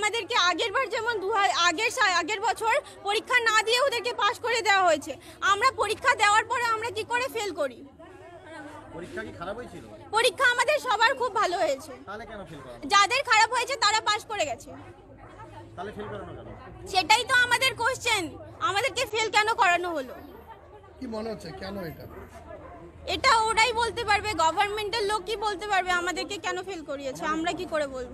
আমাদেরকে আগের বার যেমন দু আগের সা- আগের বছর পরীক্ষা না দিয়ে ওদেরকে পাশ করে দেওয়া হয়েছে। আমরা পরীক্ষা দেওয়ার পরে আমরা কি করে ফেল করি? পরীক্ষা কি খারাপ হয়েছিল পরীক্ষা আমাদের সবার খুব ভালো হয়েছে। তাহলে কেন ফেল যাদের খারাপ হয়েছে তারা পাশ করে গেছে। তাহলে ফেল করানো কেন? সেটাই তো আমাদের কোশ্চেন আমাদেরকে ফেল কেন করানো হলো? কি মনে হচ্ছে? কেন এটা? এটা ওরাই বলতে পারবে গভর্নমেন্টের লোক কি বলতে পারবে আমাদেরকে কেন ফেল করিয়েছে? আমরা কি করে বলব?